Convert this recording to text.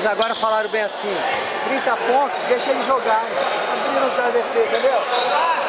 Eles agora falaram bem assim, 30 pontos, deixa eles jogarem. Abriram já a defesa, entendeu?